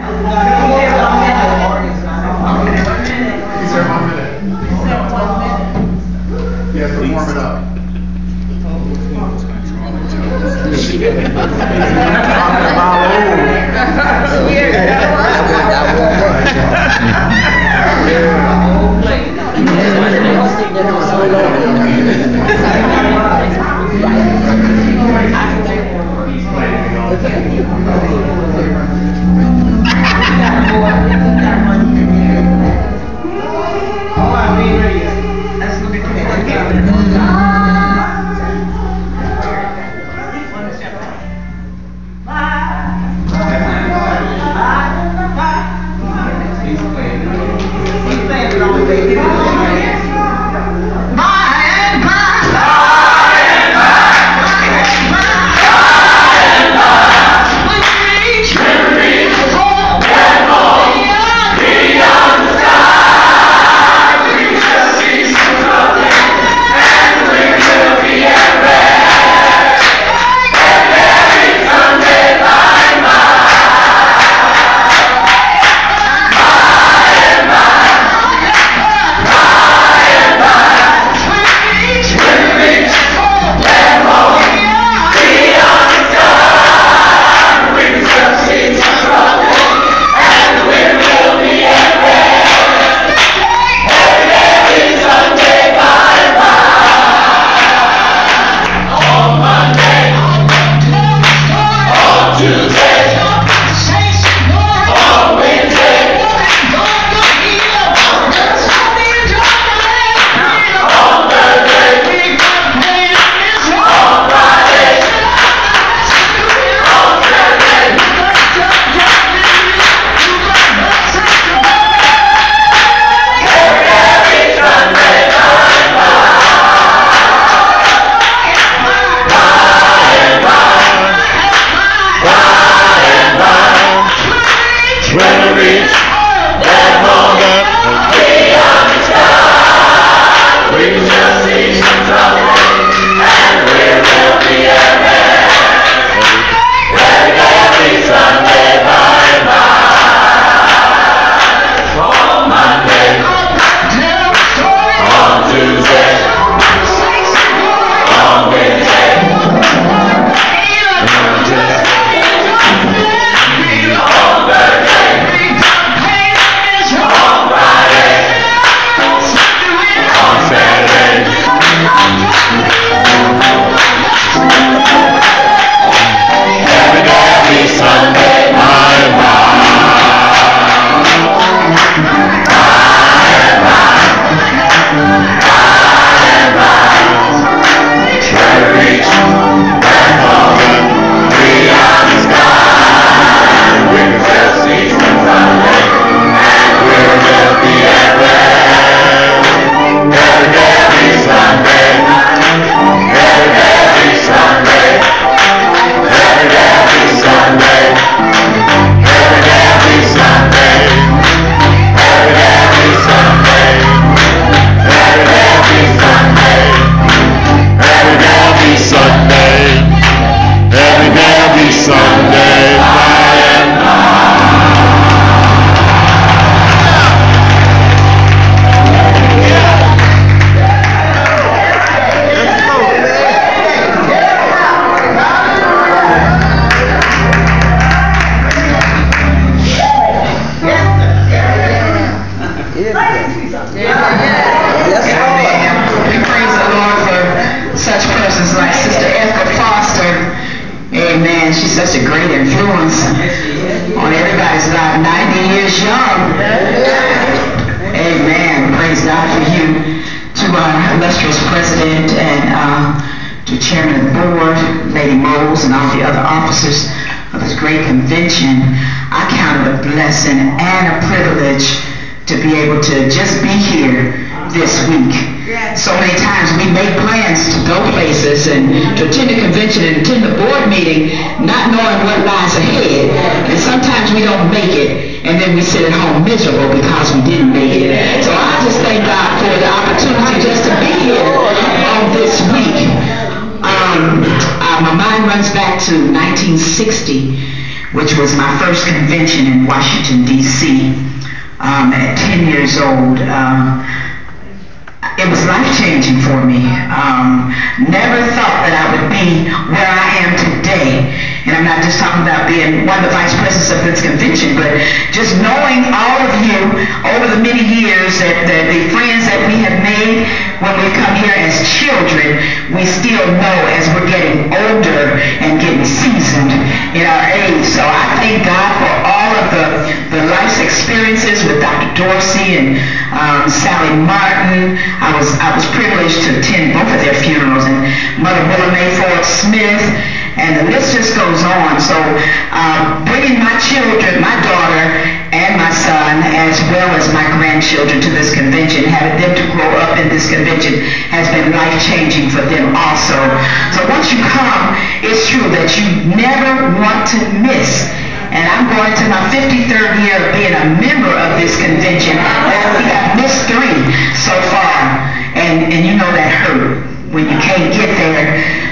Yeah. and she's such a great influence on everybody's life. 90 years young. Amen. Praise God for you. To our illustrious president and uh, to chairman of the board, Lady Moles, and all the other officers of this great convention. I count it a blessing and a privilege to be able to just be here this week so many times. We make plans to go places and to attend a convention and attend a board meeting, not knowing what lies ahead. And sometimes we don't make it, and then we sit at home miserable because we didn't make it. So I just thank God for the opportunity just to be here on this week. Um, uh, my mind runs back to 1960, which was my first convention in Washington, D.C. Um, at 10 years old. Um, it was life changing for me. Um, never thought that I would be where I am today. And I'm not just talking about being one of the vice presidents of this convention, but just knowing all of you over the many years that, that the friends that we have made when we come here as children, we still know as we're getting older and getting seasoned in our age. So I thank God for all of the, the life's experiences with Dr. Dorsey and um, Sallie Martin. I was I was privileged to attend both of their funerals, and Mother Willie Mae Ford Smith, and the list just goes on. So um, bringing my children, my daughter and my son, as well as my grandchildren to this convention, having them to grow up in this convention has been life changing for them also. So once you come, it's true that you never want to miss and I'm going to my 53rd year of being a member of this convention. Hey, there.